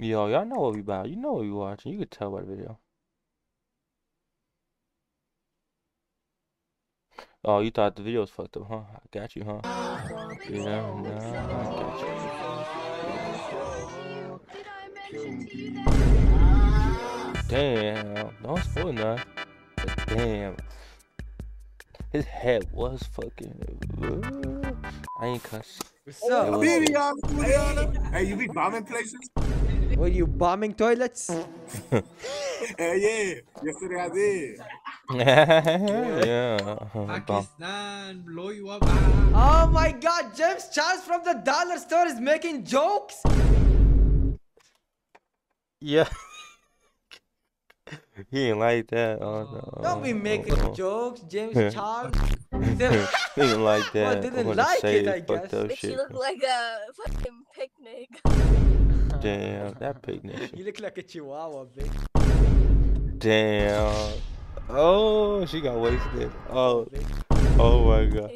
Yo, y'all know what we about. You know what we watching. You could tell by the video. Oh, you thought the video was fucked up, huh? I got you, huh? Yeah, nah, I got you. Damn, don't spoil nothing. Damn. His head was fucking. I ain't cuss. What's up? was- Hey, you be bombing places? Were you bombing toilets? Hell yeah. Yesterday I did. yeah. Bum. Pakistan, blow you up. Oh my god, James Charles from the dollar store is making jokes? Yeah. he ain't like that. Oh, no. Don't be making Oh, jokes, James Charles. he ain't like Well, that. didn't I'm gonna like say it, I fucked guess. up Makes shit. you look like a fucking picnic. Damn, that picnic shit. You look like a chihuahua, bitch. Damn. Oh, she got wasted. Oh, oh my god.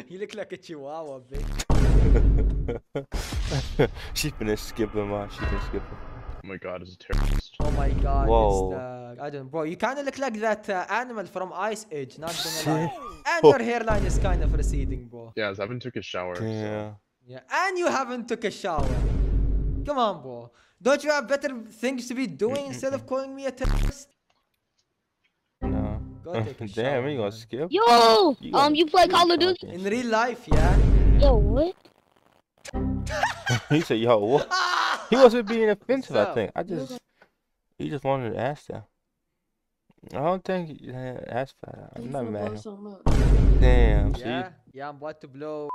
you look like a chihuahua, bitch. she finna skipping, him. She finna skipping. Oh my god, it's a terrorist. Oh my god, Whoa. it's the... I don't know, bro, you kinda look like that uh, animal from Ice Age, not gonna lie. And your hairline is kind of receding, bro. Yeah, Zevin took a shower. so- Yeah. Yeah, and you haven't took a shower. Come on, bro. Don't you have better things to be doing instead of calling me a terrorist? No. Go take a Damn, shower, you gonna skip? Yo, You um, you play Call of Duty? In real life, yeah. Yo, what? he said, "Yo, what?" He wasn't being offensive. I think. I just, he just wanted to ask that. I don't think he uh, asked for that. I'm not mad. at him. Damn. See. Yeah, yeah, I'm about to blow.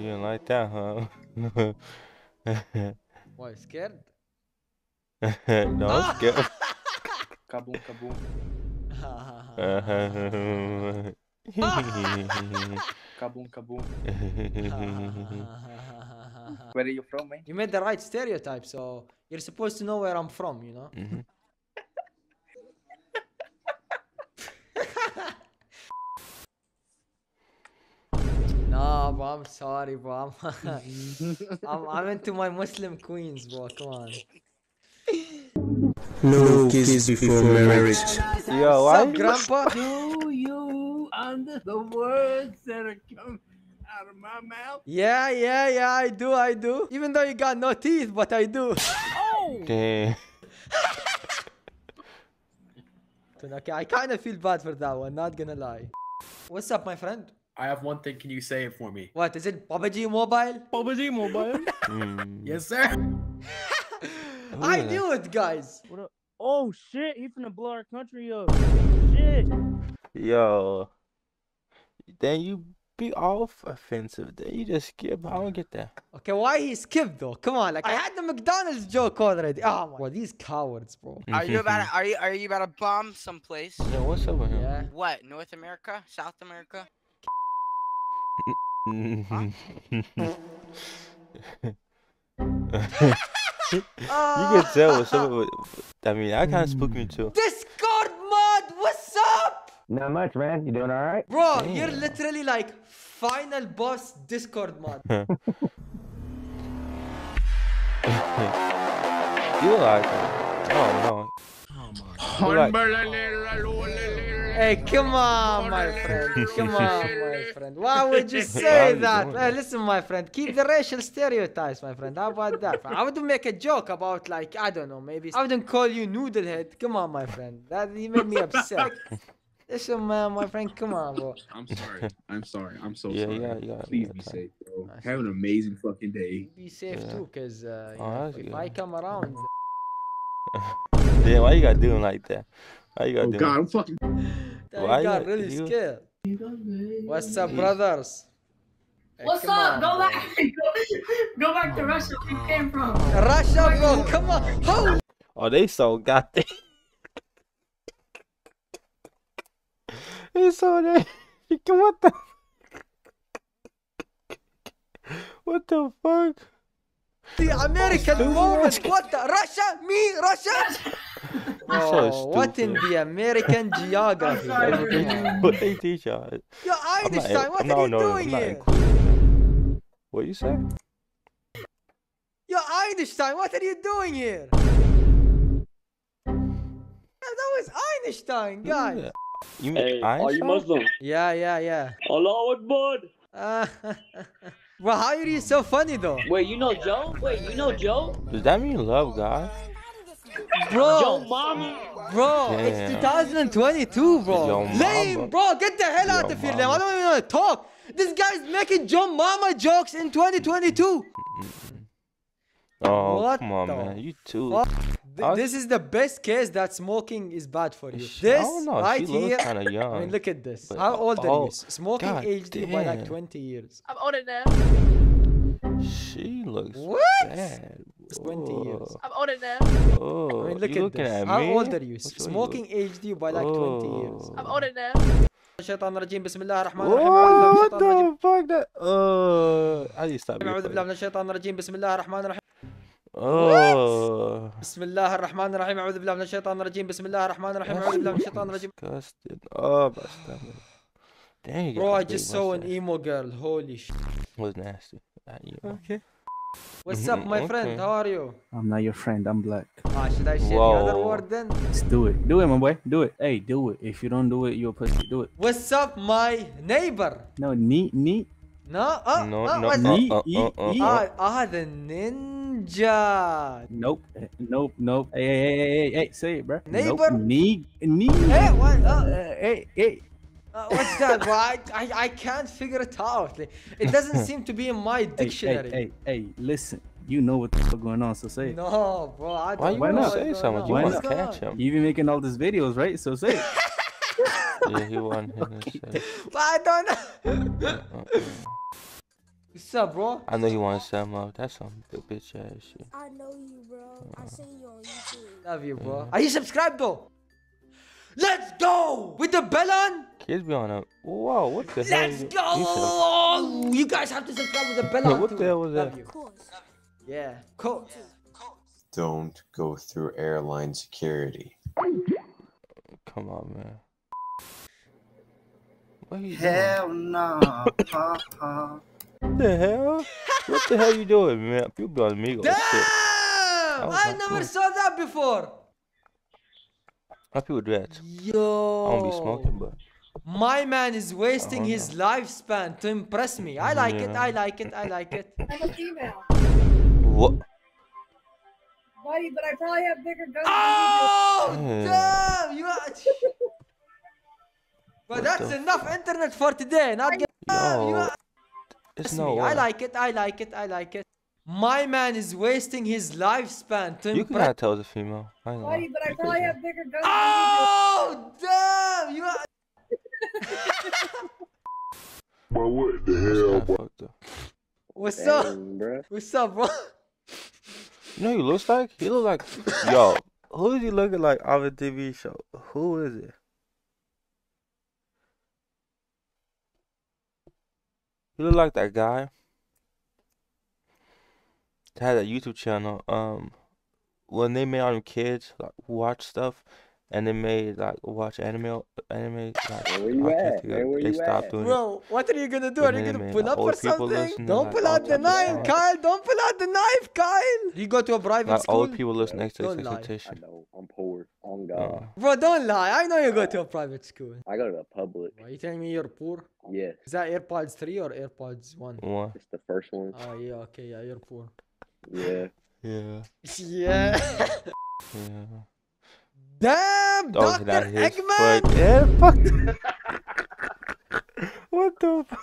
You didn't like that, huh? Why, scared? no, I'm scared. Kaboom, kaboom. Kaboom, kaboom. Where are you from, man? you made the right stereotype, so you're supposed to know where I'm from, you know? Mhm. No, bro, I'm sorry, bro. I'm, I'm, I'm into my Muslim queens, bro. Come on. No kiss before marriage. Yo, What's why? up, Grandpa? Do you under the words that are coming out of my mouth? Yeah, yeah, yeah, I do, I do. Even though you got no teeth, but I do. Oh! Damn. Okay, I kind of feel bad for that one, not gonna lie. What's up, my friend? I have one thing. Can you say it for me? What, is it PUBG Mobile? PUBG Mobile. Mm. yes, sir. I Yeah. knew it, guys. What up? Oh shit, he finna blow our country up. Shit. Yo. Then you be off offensive. Then you just skip. I don't get that. Okay, why he skipped though? Come on, like I had the McDonald's joke already. Oh my, well, these cowards, bro. Are you about to, are you are you about to bomb someplace? Yo, what's up with him? Yeah. What? North America? South America? You can tell what's up with. I mean, that kind of spooked me too. Discord mod, what's up? Not much, man. You doing alright? Bro, you're literally like final boss Discord mod. You like him? Oh no. You like- hey, come on, my friend. Come on, my friend. Why would you say that? Hey, listen, my friend. Keep the racial stereotypes, my friend. How about that? I wouldn't make a joke about like I don't know, maybe I wouldn't call you noodlehead. Come on, my friend. That you made me upset. Listen, man, my friend. Come on, bro. I'm sorry. I'm sorry. I'm so Yeah, sorry. you gotta- Please admit be that. safe, bro. Nice. Have an amazing fucking day. Be safe Yeah. too, cause uh, you Oh, know, if good. I come around, Damn, why you gotta do him like that? Why you gotta Oh do God. I'm fucking. I Why got really you- scared. What's up, brothers? Hey, What's up? on, Go bro. back. Go, go back to Russia where you came from. Russia, bro. Come on. Holy Oh, they so goddamn. they so that. What the? What the fuck? the American stupid. moment. What the? Russia? Me? Russia? You're so Oh, what in the American geography? bro? what they teach y'all? Yo, I'm not, Einstein, what I'm are you no, doing here? What you say? Yo, Einstein, what are you doing here? That was Einstein, guys. Yeah. You mean Hey, are you Muslim? Yeah, yeah, yeah. Allah Akbar. Uh, well, how are you so funny though? Wait, you know Joe? Wait, you know Joe? Does that mean love God? Bro, Joe Mama? bro, it's 2022, bro. Yo, Lame, bro, get the hell out Yo, of here, lame. I don't even want to talk. This guy's making Joe Mama jokes in 2022. Oh, What come on, the man. You too. Fuck. Th- I- This is the best case that smoking is bad for you. Sh- I This don't know. right she here. looks kind young. I mean, look at this. but- How old are oh, you? Smoking God aged you by like 20 years. I'm older now. She looks What? bad. It's 20 years. I'm older now. Oh, I mean, look you at looking this. at How me? old are you? S- What's wrong with Smoking aged you by like 20 years. Oh. I'm older now. الشيطان الرجيم بسم الله الرحمن الرحيم Whoa, أعوذ what بالله من الشيطان الرجيم. the fuck? That. Uh, how do you stop? أعوذ بالله me? من الشيطان الرجيم بسم الله الرحمن الرحيم Oh, بسم الله الرحمن الرحيم أعوذ بالله من الشيطان الرجيم بسم الله الرحمن الرحيم أعوذ بالله من الشيطان الرجيم disgusted. Oh, my stomach. Dang, you got Bro a I big just saw an mustache. emo girl holy shit Was nasty. Ah, you know. Okay What's up my friend how are you I'm not your friend. I'm black. Ah should I say the other word then Let's do it. Do it, my boy. Do it. Hey, do it. If you don't do it, you're a pussy. Do it. What's up my neighbor No, neat, neat. No oh, No, oh, no, what's uh, Neat, uh, eat, uh, uh, eat. uh. Ah, ah, the ninja. Nope. eh, Nope. Nope. Hey, hey, hey, hey, hey, hey. Say it, bro. Neighbor? Nope. Neat, neat. Hey, what? Uh, Uh, hey, hey. Uh, what's that? bro? I, I, I can't figure it out. Like, It doesn't seem to be in my Hey, hey, dictionary. hey, hey, listen. You know what the fuck going on, so say it. No, bro. I don't Why you Why wanna not? say something? You Why wanna catch him? You be making all these videos, right? So say it. Yeah, he wanted him to say. But I don't know. What's up, bro? I know you want to sell him up. That's some big bitch ass shit. I know you, bro. I see you on YouTube. Love you, bro. Are you subscribed though? Let's go with the bell on. Kids be on a. Whoa, what the hell? Let's go. You You guys have to subscribe with the bell on. What too. the hell was Love that? you. Yeah, cool. Don't go through airline security. Come on, man. What you Hell no. Ha, ha. What the hell? What the hell you doing, man? People be on Migos Damn! shit. I like, never cool. saw that before. How people do that? Yo. I won't be smoking, but My man is wasting don't his lifespan to impress me. I like it. I like it. I like it. I'm a female. what? Buddy, but I probably have bigger guns Oh, Yeah. damn! You are... But What that's the enough internet for today. Not get... Damn, you Yo, are... it's no me. way. I like it. I like it. I like it. My man is wasting his lifespan to You can impress. not tell the female. I ain't Buddy, gonna but I lie. probably have bigger guns Oh, damn! You are... Well, what the hell? kinda fucked up. What's up? bro. What's up, bro? You know who he looks like? He looks like yo. Who is he looking like on a TV show? Who is it? He look like that guy. That had a YouTube channel. Um, when they made all them kids like watch stuff, and they made like watch anime, anime. Like, Where you at? think Man, where they you stopped at? doing it. Bro, what are you gonna do? But Are you gonna man, pull up old or something? Don't like, pull out the knife, stuff. Kyle. Don't pull out the knife, Kyle. You go to a private Like school? old people listen next to Don't the lie. temptation. know. I'm poor. On God. Bro, don't lie. I know you go to a private school. I go to the public. Are you telling me you're poor? Yeah. Is that AirPods 3 or AirPods 1? one. It's the first one. Oh, yeah, okay, yeah, you're poor. Yeah. Yeah. Yeah. Yeah. Damn, Oh, Dr. Eggman! foot. Yeah, fuck. what the? F-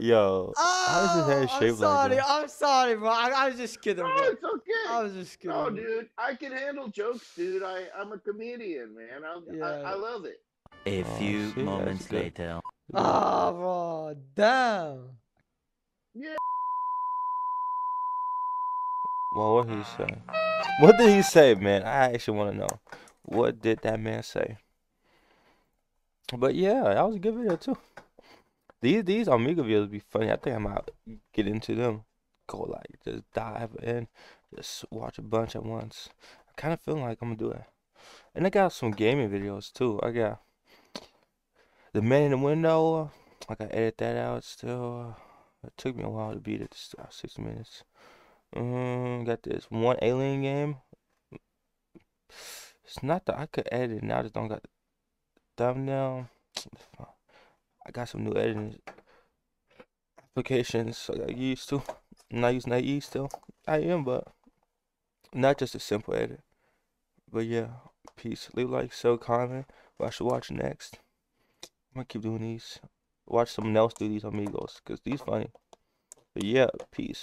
Yo, how is his head Oh, I'm shaped like sorry, that? I'm sorry, bro. I, I was just kidding, No, it's okay. I was just kidding. No, dude, I can handle jokes, dude. I I'm a comedian, man. I Yeah. I, I love it. A Oh, few see, that's moments later. Ah, bro. Damn. Yeah. Well, what he say? What did he say, man? I actually want to know. What did that man say? But yeah, that was a good video too. These these Omegle videos be funny. I think I might get into them. Go like just dive in, just watch a bunch at once. I kind of feel like I'm gonna do that. And I got some gaming videos too. I got the man in the window. I gotta edit that out still. It took me a while to beat it. It's 60 minutes. Um, got this one alien game. It's not that I could edit. Now I just don't got the thumbnail. I got some new editing applications I got used to. I'm not using that E still. I am, but not just a simple edit. But yeah, peace. Leave like, so comment. What I should watch next. I'm gonna keep doing these. Watch someone else do these amigos, cause these funny. But yeah, peace.